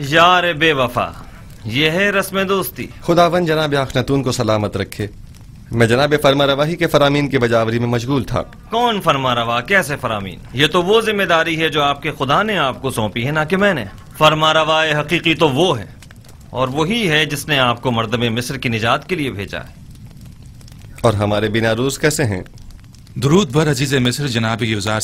यार बेवफा यह है रस्म दोस्ती। खुदावन जनाब आखनतून को सलामत रखे। मैं जनाब फरमा रवाही के फरामीन की बजावरी में मशगूल था। कौन फरमा रवा? कैसे फरामीन? ये तो वो ज़िम्मेदारी है जो आपके खुदा ने आपको सौंपी है ना कि मैंने। फरमा रवा हकीकी तो वो है और वही है जिसने आपको मर्दम मिस्र की निजात के लिए भेजा है। और हमारे बिना रूस कैसे हैं? दरूद भर अज़ीज़ मिस्र जनाब युजार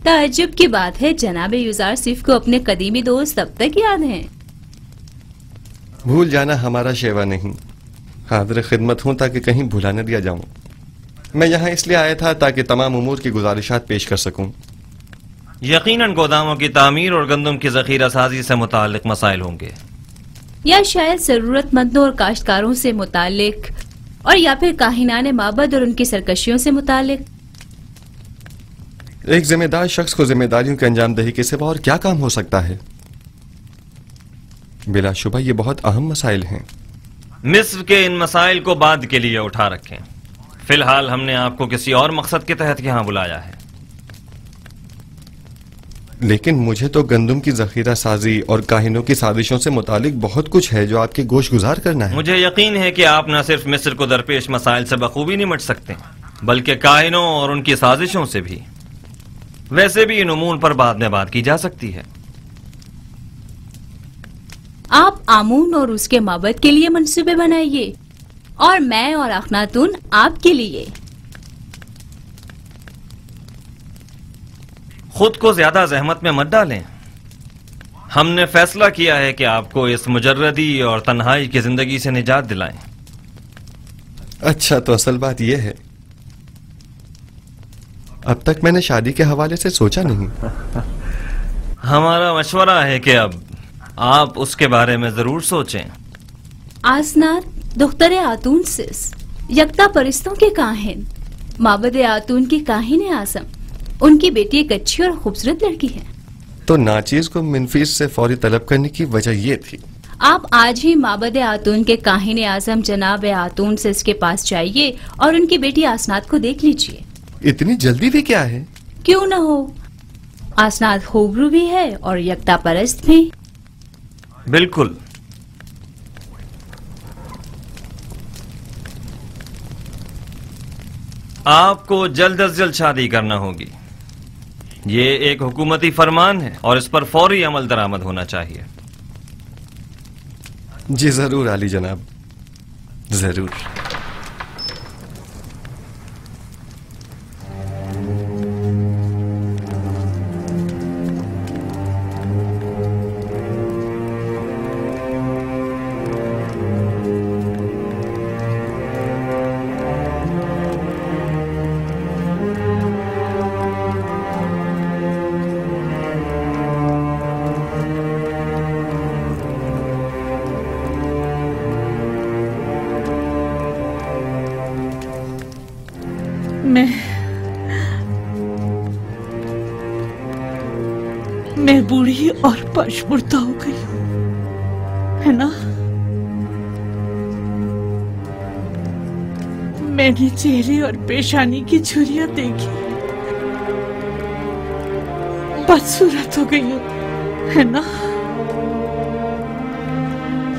सीफ ताज्जुब की बात है। जनाब युजार सिफ को अपने कदीमी दोस्त तब तक याद हैं। भूल जाना हमारा शेवा नहीं। हाजिर खिदमत हूँ ताकि कहीं भुला न दिया जाऊँ। मैं यहाँ इसलिए आया था ताकि तमाम उमूर की गुजारिशात पेश कर सकूँ। यकीनन गोदामों की तामीर और गंदम की जखीरा साजी से मुतालिक मसाइल होंगे। या शायद जरूरतमंदों और काश्तकारों से मुतालिक और या फिर काहिनान माबद और उनकी सरकशियों से मुतालिक। एक जिम्मेदार शख्स को जिम्मेदारियों की अंजाम दही के सिवा और क्या काम हो सकता है? बिलाशुबा ये बहुत अहम मसाइल हैं। मिस्र के इन मसाइल को बाद के लिए उठा रखें। फ़िलहाल हमने आपको किसी और मकसद के तहत यहाँ बुलाया है। लेकिन मुझे तो गंदम की जखीरा साजी और काहिनों की साजिशों से मुतालिक बहुत कुछ है जो आपके गोश गुजार करना है। मुझे यकीन है कि आप न सिर्फ़ मिस्र को दरपेश मसाइल से बखूबी निमट सकते बल्कि काहिनों और उनकी साजिशों से भी। वैसे भी इन उमून पर बाद में बात की जा सकती है। आप आमून और उसके माबद के लिए मंसूबे बनाइए और मैं और अखनातून आपके लिए। खुद को ज़्यादा जहमत में मत डालें। हमने फैसला किया है कि आपको इस मुजर्रदी और तन्हाई की ज़िंदगी से निजात दिलाएँ। अच्छा तो असल बात यह है अब तक मैंने शादी के हवाले से सोचा नहीं। हमारा मशवरा है कि अब आप उसके बारे में ज़रूर सोचें। आसनार दुख्तर आतून सिस यकता परिस्तों के काहिन माबद आतून की काहिन आसम उनकी बेटी एक अच्छी और खूबसूरत लड़की है। तो नाचीज को मिनफीस से फौरी तलब करने की वजह ये थी। आप आज ही माबद आतून के काहिन आज़म जनाब आतून से इसके पास जाइए और उनकी बेटी आसनात को देख लीजिए। इतनी जल्दी भी क्या है? क्यों न हो? आसनात खूबरू भी है और यकता परस्त भी। बिल्कुल। आपको जल्द अज जल्द शादी करना होगी। ये एक हुकूमती फरमान है और इस पर फौरी अमल दरामद होना चाहिए। जी ज़रूर आली जनाब। ज़रूर। और पशमुर्दा हो गई। हूँ है ना? मैंने चेहरे और पेशानी की छुरियाँ देखी। बदसूरत हो गई हूँ। है ना?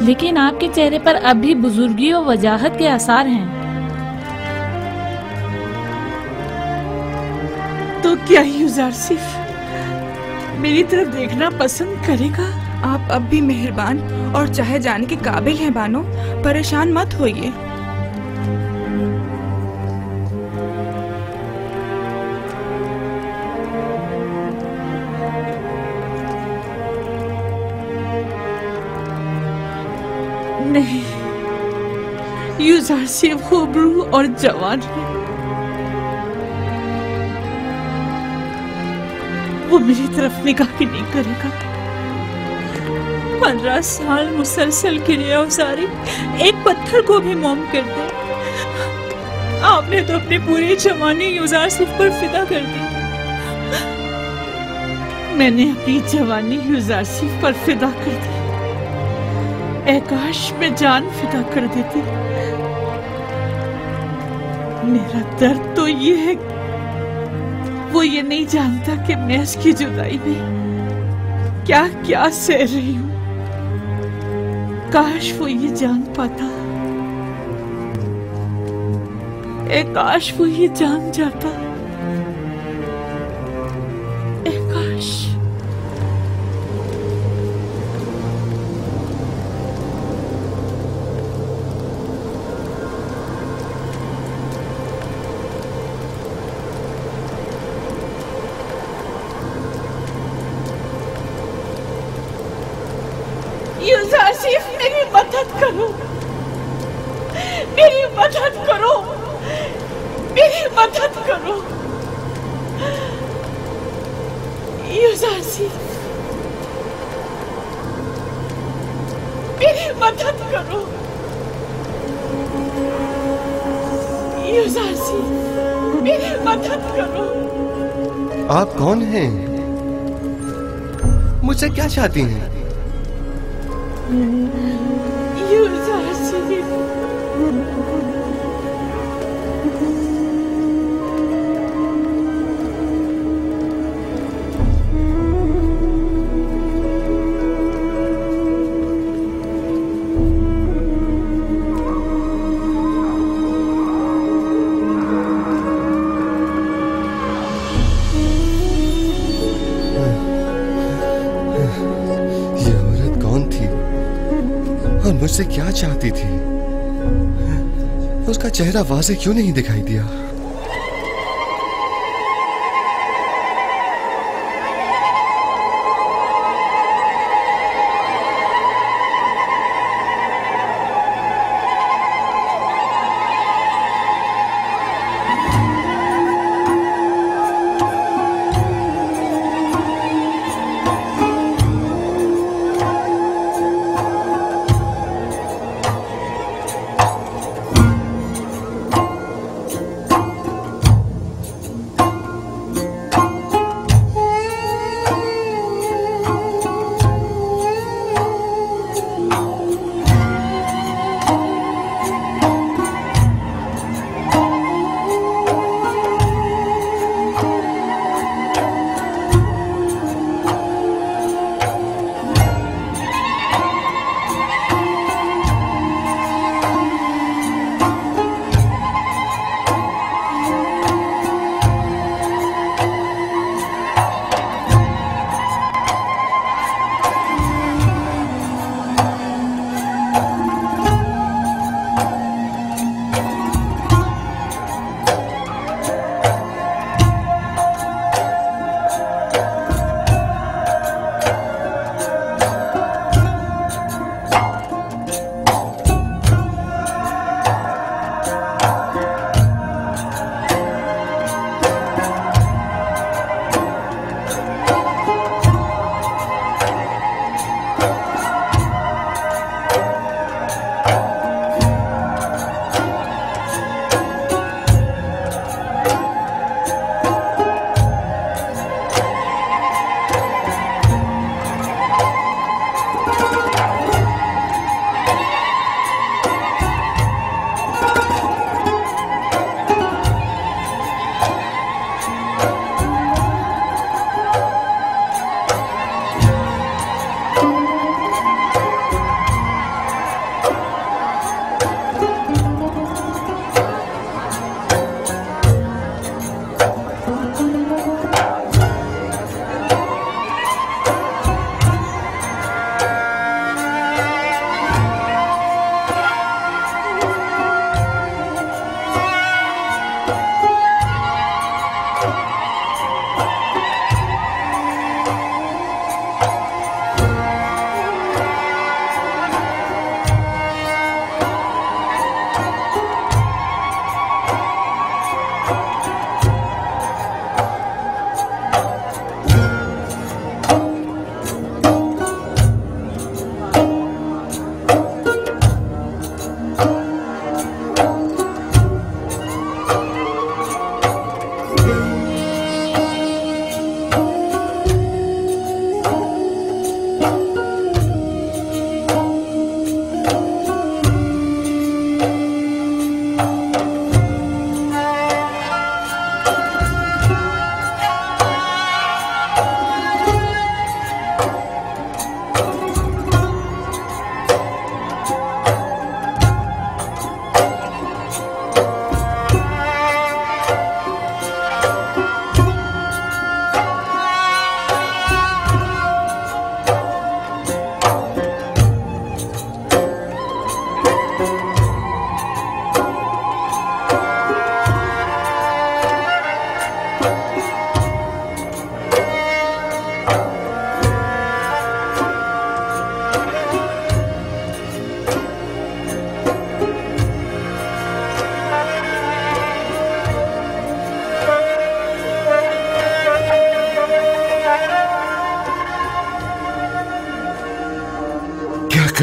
लेकिन आपके चेहरे पर अब भी बुजुर्गी और वजाहत के आसार हैं। तो क्या यूजार सिर्फ़ मेरी तरफ़ देखना पसंद करेगा। आप अब भी मेहरबान और चाहे जाने के काबिल हैं बानो, परेशान मत होइए। नहीं यूजार सिर्फ़ खूबरू और जवान है। वो मेरी तरफ़ निगाह ही नहीं करेगा। पंद्रह साल मुसलसल गिरे उसारी एक पत्थर को भी मोम कर दे। आपने तो अपनी पूरी जवानी युजार सिर्फ़ पर फिदा कर दी मैंने अपनी जवानी युजार सिर्फ़ पर फिदा कर दी। काश में जान फिदा कर देती। मेरा दर्द तो ये है वो ये नहीं जानता कि मैं इसकी जुदाई में क्या क्या सह रही हूँ। काश वो ये जान पाता। ए, काश वो ये जान जाता। मदद करो आप कौन हैं? मुझसे क्या चाहती हैं? मुझसे क्या चाहती थी? उसका चेहरा वाजे क्यों नहीं दिखाई दिया?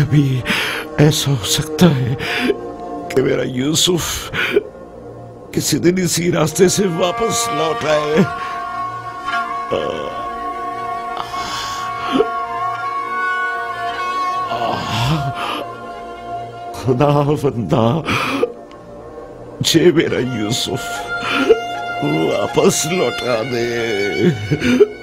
कभी ऐसा हो सकता है कि मेरा यूसुफ किसी दिन इसी रास्ते से वापस लौट आए। खुदा बंदा जे मेरा यूसुफ वापस लौटा दे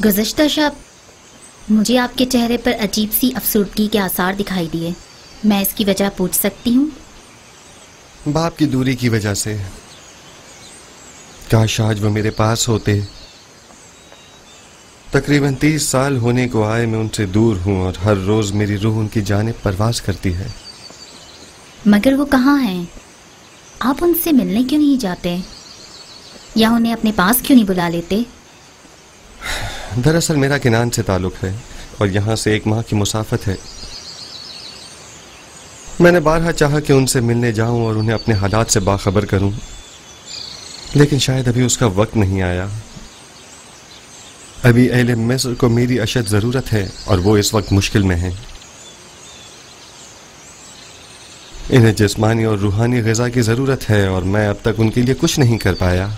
गुजश्ता शब मुझे आपके चेहरे पर अजीब सी अफसुर्दगी के आसार दिखाई दिए। मैं इसकी वजह पूछ सकती हूँ? बाप की दूरी की वजह से। काश आज वो मेरे पास होते। तकरीबन तीस साल होने को आए मैं उनसे दूर हूँ और हर रोज मेरी रूह उनकी जाने परवास करती है। मगर वो कहाँ हैं? आप उनसे मिलने क्यों नहीं जाते? या उन्हें अपने पास क्यों नहीं बुला लेते? दरअसल मेरा किनान से ताल्लुक है और यहाँ से एक माह की मुसाफत है। मैंने बारहा चाहा कि उनसे मिलने जाऊँ और उन्हें अपने हालात से बाखबर करूँ, लेकिन शायद अभी उसका वक्त नहीं आया। अभी अहले मिस्र को मेरी अशद ज़रूरत है और वो इस वक्त मुश्किल में है। इन्हें जिस्मानी और रूहानी गज़ा की ज़रूरत है और मैं अब तक उनके लिए कुछ नहीं कर पाया।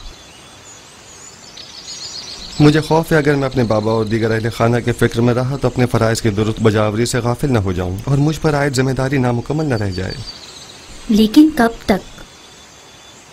मुझे खौफ है अगर मैं अपने बाबा और दीगर अहल खाना के फ़िक्र में रहा तो अपने फ़राइज़ की दुरुस्त बजावरी से गाफिल न हो जाऊँ और मुझ पर आयद ज़िम्मेदारी नामुकम्मल न रह जाए। लेकिन कब तक?